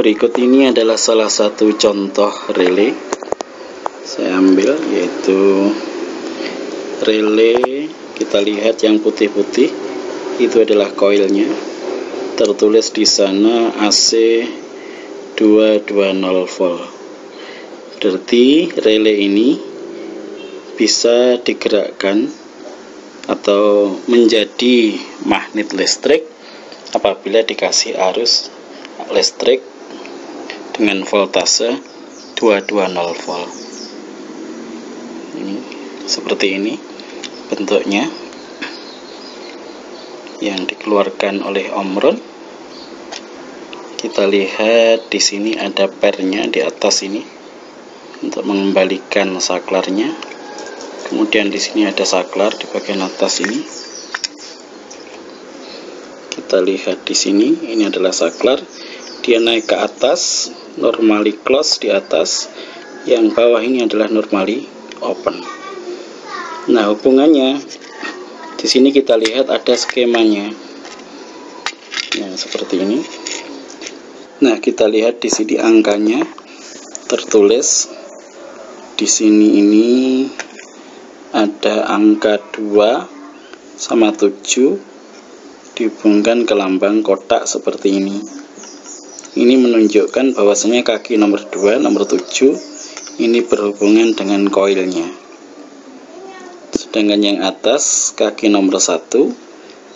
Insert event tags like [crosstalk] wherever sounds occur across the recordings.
Berikut ini adalah salah satu contoh relay. Saya ambil yaitu relay kita lihat yang putih-putih itu adalah koilnya. Tertulis di sana AC 220 volt. Berarti relay ini bisa digerakkan atau menjadi magnet listrik apabila dikasih arus listrik dengan voltase 220 volt. Ini seperti ini bentuknya yang dikeluarkan oleh omron kita lihat di sini ada pernya di atas ini untuk mengembalikan saklarnya. Kemudian di sini ada saklar di bagian atas ini. Kita lihat di sini ini adalah saklar dia naik ke atas normally close di atas yang bawah ini adalah normally open. Nah hubungannya di sini kita lihat ada skemanya. Yang seperti ini. Nah kita lihat di sini angkanya tertulis. Di sini ini ada angka 2 sama 7 dihubungkan ke lambang kotak seperti ini ini menunjukkan bahwasanya kaki nomor 2 nomor 7 ini berhubungan dengan koilnya. Sedangkan yang atas kaki nomor 1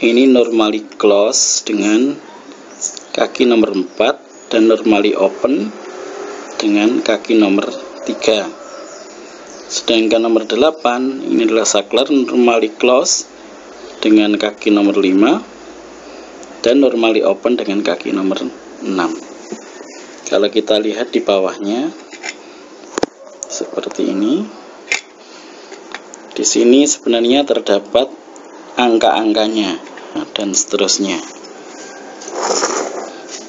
ini normally close dengan kaki nomor 4 dan normally open dengan kaki nomor 3 sedangkan nomor 8 ini adalah saklar normally close dengan kaki nomor 5 dan normally open dengan kaki nomor 6 kalau kita lihat di bawahnya seperti ini. Di sini sebenarnya terdapat angka-angkanya dan seterusnya.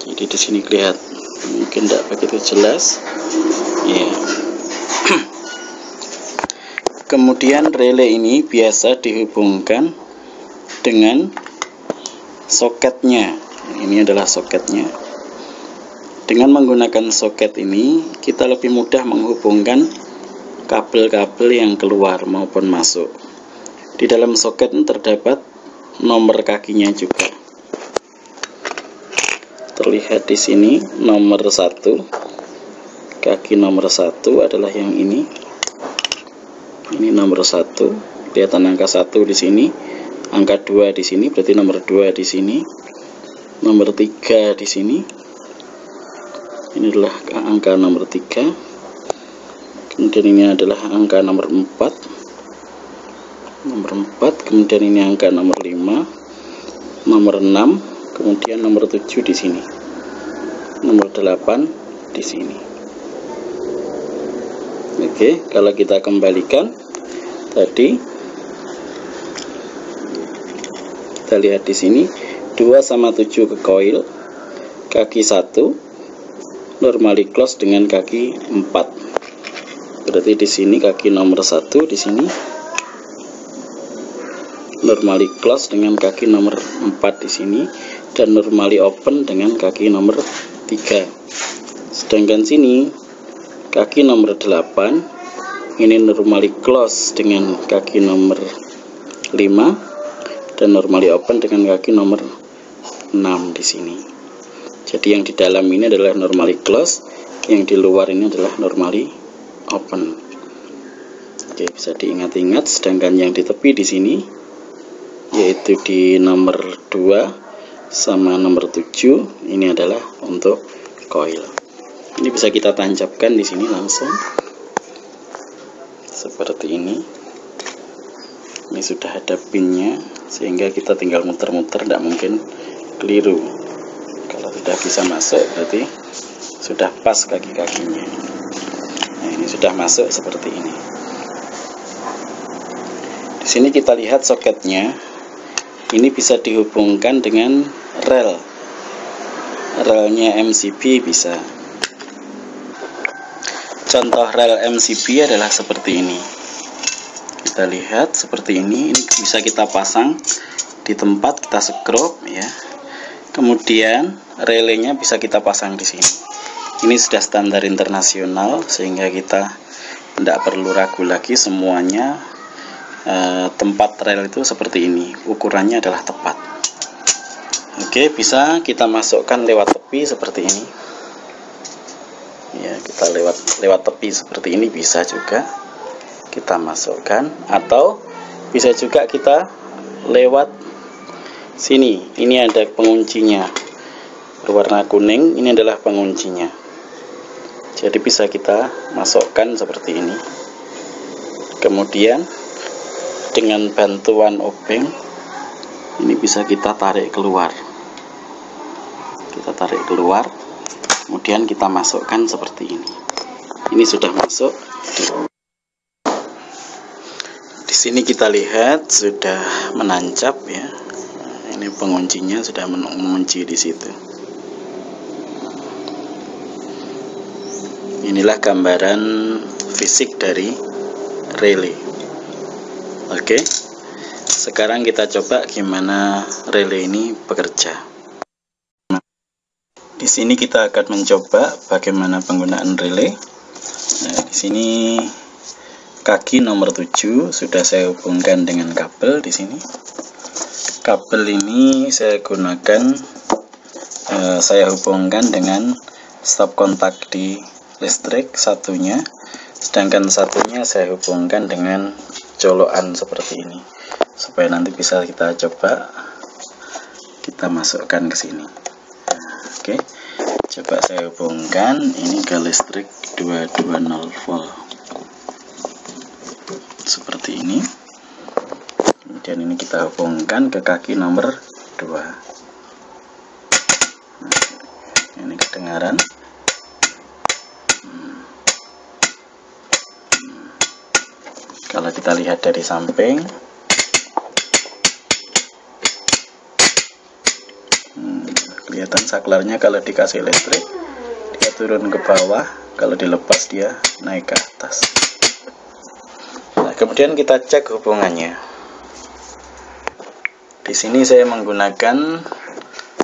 Jadi di sini kelihatan mungkin tidak begitu jelas. Ya [clears throat] kemudian relay ini biasa dihubungkan dengan soketnya. Ini adalah soketnya dengan menggunakan soket ini, kita lebih mudah menghubungkan kabel-kabel yang keluar maupun masuk. Di dalam soket terdapat nomor kakinya juga. Terlihat di sini nomor satu, kaki nomor satu adalah yang ini. Ini nomor satu, kelihatan angka satu di sini, angka dua di sini, berarti nomor dua di sini, nomor tiga di sini, ini adalah angka nomor 3 kemudian ini adalah angka nomor 4 nomor 4 kemudian ini angka nomor 5 nomor 6 kemudian nomor 7 di sini. Nomor 8 di sini. Oke kalau kita kembalikan tadi kita lihat di sini 2 sama 7 ke koil kaki 1 normally close dengan kaki 4 berarti di sini kaki nomor 1 di sini. Normally close dengan kaki nomor 4 di sini dan normally open dengan kaki nomor 3 sedangkan sini kaki nomor 8 ini normally close dengan kaki nomor 5 dan normally open dengan kaki nomor 6 di sini jadi yang di dalam ini adalah normally close yang di luar ini adalah normally open. Oke bisa diingat-ingat sedangkan yang di tepi di sini yaitu di nomor 2 sama nomor 7 ini adalah untuk coil. Ini bisa kita tancapkan di sini langsung. Seperti ini. Ini sudah ada pinnya sehingga kita tinggal muter-muter tidak mungkin keliru sudah bisa masuk berarti sudah pas kaki-kakinya nah ini sudah masuk seperti ini. Di sini kita lihat soketnya. Ini bisa dihubungkan dengan rel. Relnya MCB bisa. Contoh rel MCB adalah seperti ini. Kita lihat seperti ini. Ini bisa kita pasang di tempat kita scrub ya kemudian relaynya bisa kita pasang di sini. Ini sudah standar internasional sehingga kita tidak perlu ragu lagi semuanya eh, tempat rel itu seperti ini. Ukurannya adalah tepat. Oke bisa kita masukkan lewat tepi seperti ini. Ya kita lewat lewat tepi seperti ini bisa juga kita masukkan. Atau bisa juga kita lewat sini ini ada penguncinya. Berwarna kuning ini adalah penguncinya. Jadi bisa kita masukkan seperti ini. Kemudian dengan bantuan obeng ini bisa kita tarik keluar. Kita tarik keluar kemudian kita masukkan seperti ini. Ini sudah masuk. Di sini kita lihat sudah menancap ya ini penguncinya sudah mengunci di situ. Inilah gambaran fisik dari relay oke sekarang kita coba gimana relay ini bekerja. Di sini kita akan mencoba bagaimana penggunaan relay nah di sini kaki nomor 7 sudah saya hubungkan dengan kabel di sini kabel ini saya gunakan eh, saya hubungkan dengan stop kontak di listrik satunya. Sedangkan satunya saya hubungkan dengan colokan seperti ini. Supaya nanti bisa kita coba kita masukkan ke sini. Oke coba saya hubungkan ini ke listrik 220 volt. Seperti ini kemudian ini kita hubungkan ke kaki nomor 2 nah, ini kedengaran. Kalau kita lihat dari samping. Hmm, kelihatan saklarnya kalau dikasih listrik dia turun ke bawah kalau dilepas dia naik ke atas. Nah kemudian kita cek hubungannya di sini saya menggunakan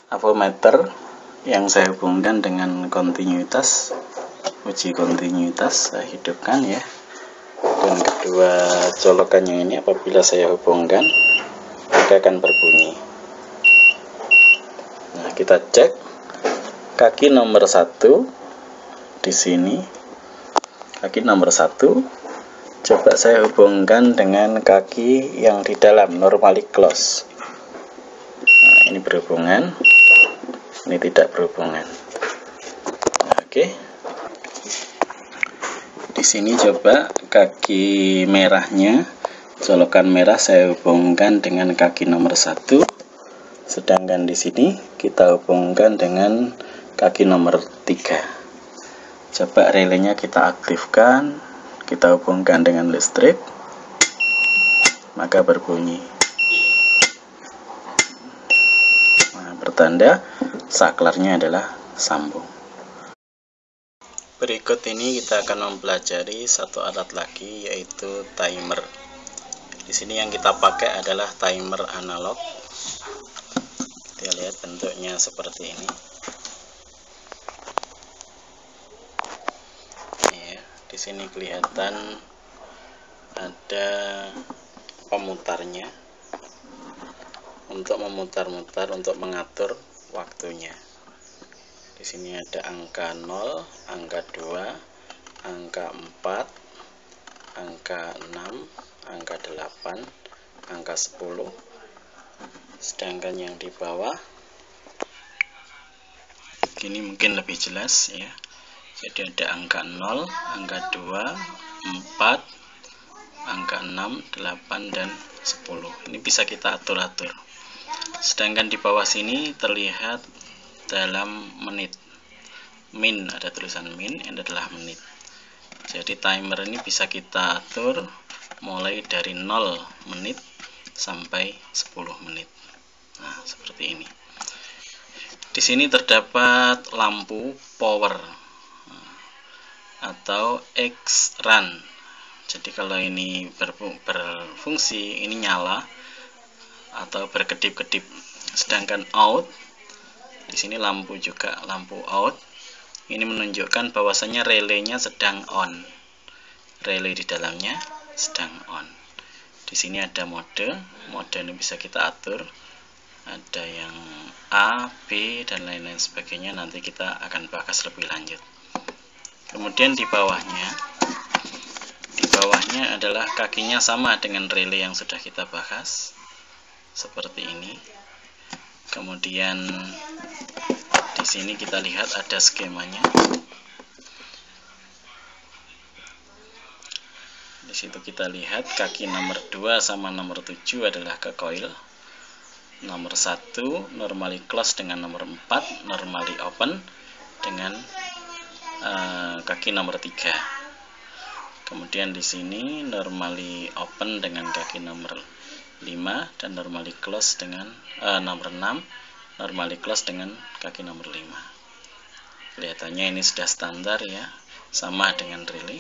avometer yang saya hubungkan dengan kontinuitas uji kontinuitas saya hidupkan ya. Dan kedua colokannya ini apabila saya hubungkan maka akan berbunyi. Nah kita cek. Kaki nomor satu di sini. Kaki nomor satu. Coba saya hubungkan dengan kaki yang di dalam normally close ini berhubungan ini tidak berhubungan. Oke. Di sini coba kaki merahnya colokan merah saya hubungkan dengan kaki nomor satu. Sedangkan di sini kita hubungkan dengan kaki nomor tiga. Coba relaynya kita aktifkan kita hubungkan dengan listrik maka berbunyi tanda saklarnya adalah sambung. Berikut ini kita akan mempelajari satu alat lagi yaitu timer. Di sini yang kita pakai adalah timer analog. Kita lihat bentuknya seperti ini. Ya, di sini kelihatan ada pemutarnya untuk memutar-mutar untuk mengatur waktunya. Di sini ada angka 0, angka 2, angka 4, angka 6, angka 8, angka 10. Sedangkan yang di bawah ini mungkin lebih jelas ya. Jadi ada angka 0, angka 2, 4, angka 6, 8 dan 10. Ini bisa kita atur-atur sedangkan di bawah sini terlihat dalam menit. Min ada tulisan min ini adalah menit. Jadi timer ini bisa kita atur mulai dari 0 menit sampai 10 menit. Nah seperti ini. Di sini terdapat lampu power atau X run. Jadi kalau ini berfungsi ini nyala atau berkedip-kedip. Sedangkan out di sini lampu juga lampu out. Ini menunjukkan bahwasanya relaynya sedang on. Relay di dalamnya sedang on. Di sini ada mode mode ini bisa kita atur. Ada yang A, B, dan lain-lain sebagainya. Nanti kita akan bahas lebih lanjut. Kemudian di bawahnya di bawahnya adalah kakinya sama dengan relay yang sudah kita bahas seperti ini. Kemudian di sini kita lihat ada skemanya. Di situ kita lihat kaki nomor 2 sama nomor 7 adalah ke coil. Nomor 1 normally close dengan nomor 4 normally open dengan uh, kaki nomor 3 kemudian di sini normally open dengan kaki nomor 5 dan normally close dengan uh, nomor 6 normally close dengan kaki nomor 5 kelihatannya ini sudah standar ya sama dengan relay.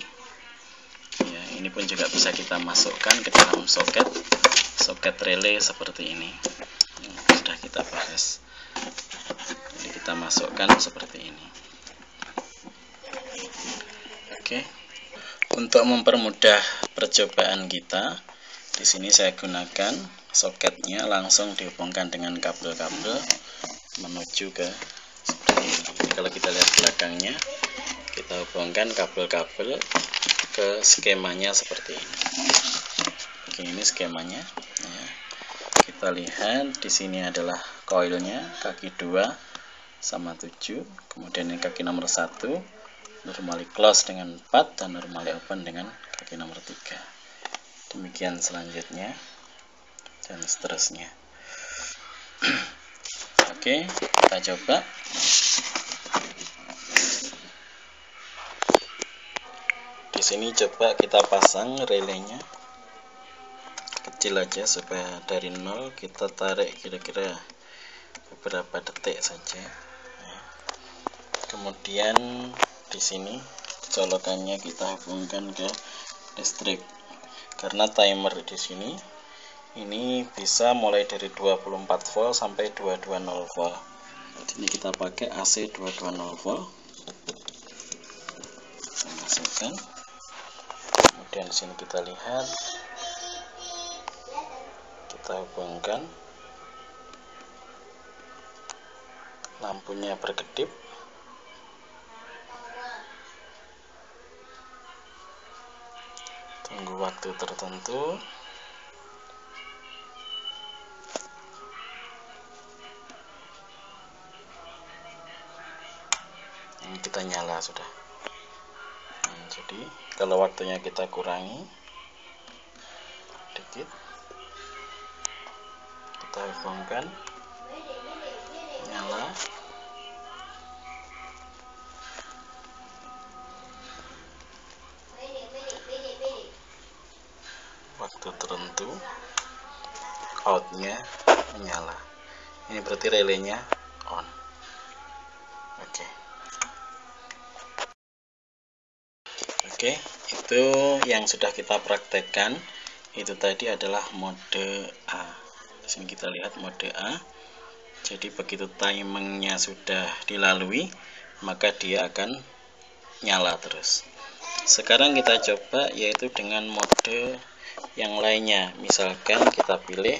Ya ini pun juga bisa kita masukkan ke dalam soket soket relay seperti ini. Sudah kita bahas jadi kita masukkan seperti ini. Oke. Untuk mempermudah percobaan kita di sini saya gunakan soketnya langsung dihubungkan dengan kabel-kabel menuju ke seperti ini kalau kita lihat belakangnya kita hubungkan kabel-kabel ke skemanya seperti ini. Oke ini skemanya. Ya. Kita lihat di sini adalah koilnya kaki 2 sama 7 kemudian ini kaki nomor 1 normally close dengan 4 dan normally open dengan kaki nomor 3 demikian selanjutnya dan seterusnya. [clears throat] Oke kita coba. Di sini coba kita pasang relaynya. Kecil aja supaya dari nol kita tarik kira-kira beberapa detik saja. Kemudian di sini colokannya kita hubungkan ke listrik karena timer di sini ini bisa mulai dari 24 volt sampai 220 volt. Ini kita pakai AC 220 volt. Saya masukkan. Kemudian di sini kita lihat. Kita hubungkan. Lampunya berkedip tunggu waktu tertentu. Ini kita nyala sudah. Nah, jadi kalau waktunya kita kurangi sedikit kita hubungkan nyala outnya menyala ini berarti relaynya on. Oke. Okay. oke okay, itu yang sudah kita praktekkan. Itu tadi adalah mode A. Sini kita lihat mode A. Jadi begitu timingnya sudah dilalui maka dia akan nyala terus. Sekarang kita coba yaitu dengan mode yang lainnya. Misalkan kita pilih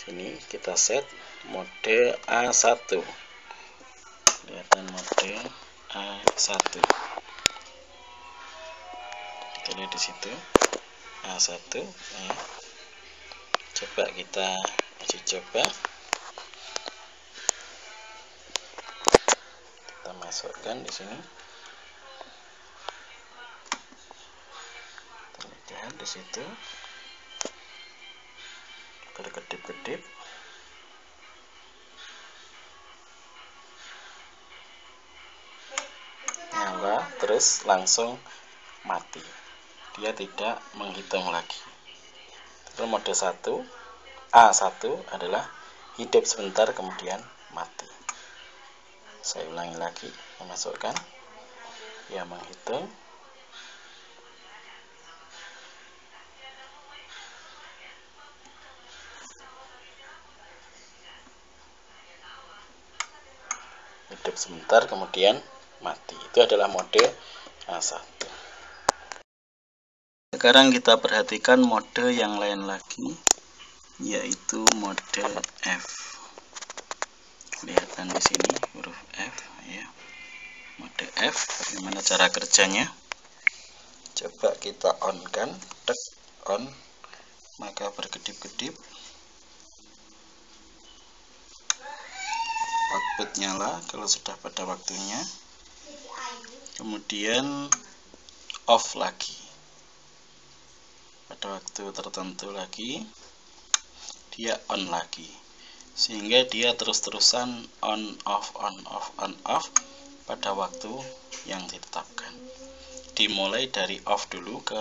sini kita set mode A1 kelihatan mode A1 kita lihat di situ. A1 ya. Coba kita uji coba. Kita masukkan di sini. Kita lihat di situ berkedip-kedip nyala terus langsung mati. Dia tidak menghitung lagi. Lalu mode 1 A1 adalah hidup sebentar kemudian mati. Saya ulangi lagi, memasukkan. Ya menghitung hidup sebentar kemudian mati. Itu adalah mode A1. Sekarang kita perhatikan mode yang lain lagi, yaitu mode F. Kelihatan di sini huruf F, ya. Mode F, bagaimana cara kerjanya? Coba kita on kan, tek on, maka berkedip-kedip output nyala kalau sudah pada waktunya. Kemudian off lagi. Pada waktu tertentu lagi dia on lagi. Sehingga dia terus-terusan on off on off on off pada waktu yang ditetapkan. Dimulai dari off dulu ke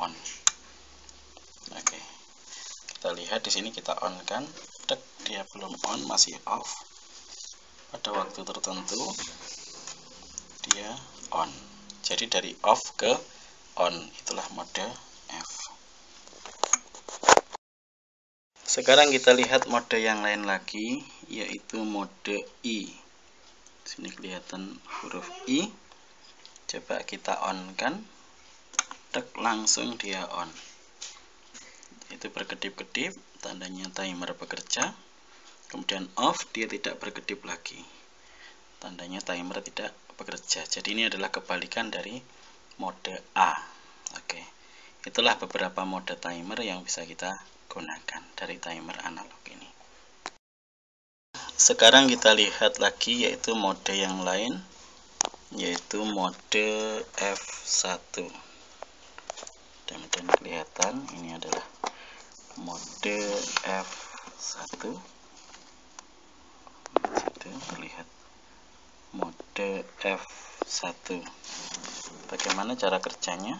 on. Oke. Kita lihat di sini kita on kan. Dek, dia belum on masih off pada waktu tertentu dia on. Jadi dari off ke on. Itulah mode F. Sekarang kita lihat mode yang lain lagi yaitu mode I. Sini kelihatan huruf I. Coba kita on kan tek langsung dia on. Itu berkedip-kedip tandanya timer bekerja kemudian off dia tidak berkedip lagi. Tandanya timer tidak bekerja. Jadi ini adalah kebalikan dari mode A. Oke. Itulah beberapa mode timer yang bisa kita gunakan dari timer analog ini. Sekarang kita lihat lagi yaitu mode yang lain yaitu mode F1 dan kelihatan ini adalah mode F1 terlihat. Mode F1 bagaimana cara kerjanya?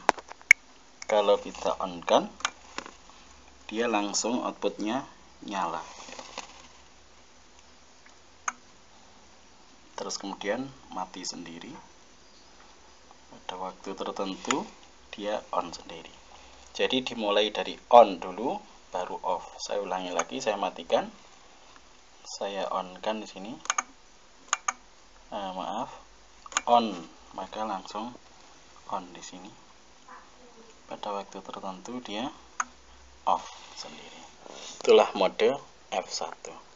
Kalau kita on kan dia langsung outputnya nyala. Terus kemudian mati sendiri. Pada waktu tertentu dia on sendiri. Jadi dimulai dari on dulu baru off. Saya ulangi lagi saya matikan saya on kan di sini. Uh, maaf. On. Maka langsung on di sini. Pada waktu tertentu dia off sendiri. Itulah mode F1